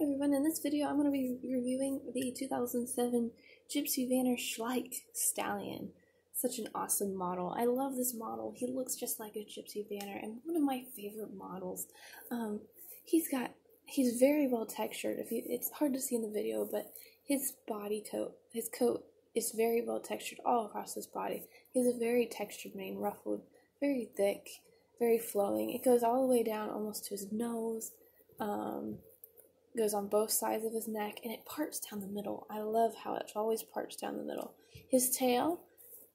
everyone, in this video I'm going to be reviewing the 2007 Gypsy Vanner Schleich Stallion. Such an awesome model. I love this model. He looks just like a Gypsy Vanner and one of my favorite models. Um, he's got, he's very well textured. If you, It's hard to see in the video, but his body coat, his coat is very well textured all across his body. He has a very textured mane, ruffled, very thick, very flowing. It goes all the way down almost to his nose. Um, goes on both sides of his neck and it parts down the middle. I love how it always parts down the middle. His tail,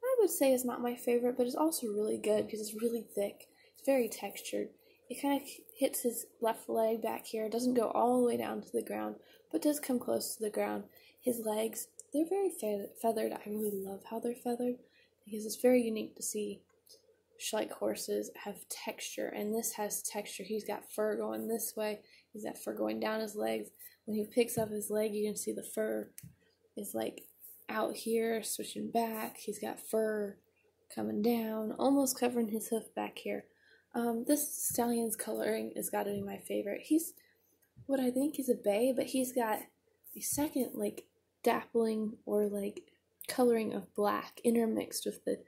I would say, is not my favorite, but it's also really good because it's really thick. It's very textured. It kind of hits his left leg back here. It doesn't go all the way down to the ground, but does come close to the ground. His legs, they're very fe- feathered. I really love how they're feathered because it's very unique to see Schleich horses have texture, and this has texture. He's got fur going this way, he's got fur going down his legs. When he picks up his leg, you can see the fur is like out here, switching back. He's got fur coming down, almost covering his hoof back here. Um, this stallion's coloring has got to be my favorite. He's what I think is a bay, but he's got a second like dappling or like coloring of black intermixed with the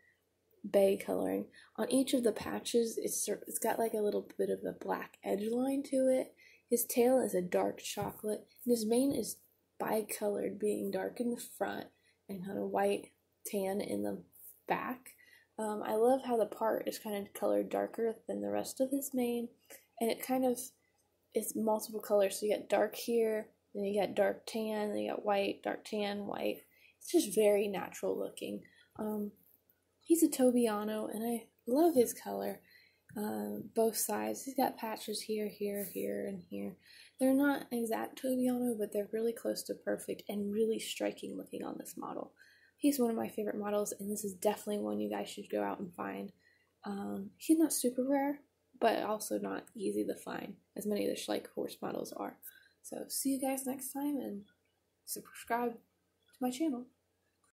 bay coloring. On each of the patches, it's it's got like a little bit of a black edge line to it. His tail is a dark chocolate, and his mane is bicolored, being dark in the front and kind of white tan in the back. Um, I love how the part is kind of colored darker than the rest of his mane, and it kind of is multiple colors. So you get dark here, then you get dark tan, then you got white, dark tan, white. It's just very natural looking. Um, he's a Tobiano, and I love his color. Um, both sides. He's got patches here, here, here, and here. They're not exact Tobiano, but they're really close to perfect and really striking looking on this model. He's one of my favorite models, and this is definitely one you guys should go out and find. Um, he's not super rare, but also not easy to find, as many of the Schleich horse models are. So, see you guys next time, and subscribe to my channel.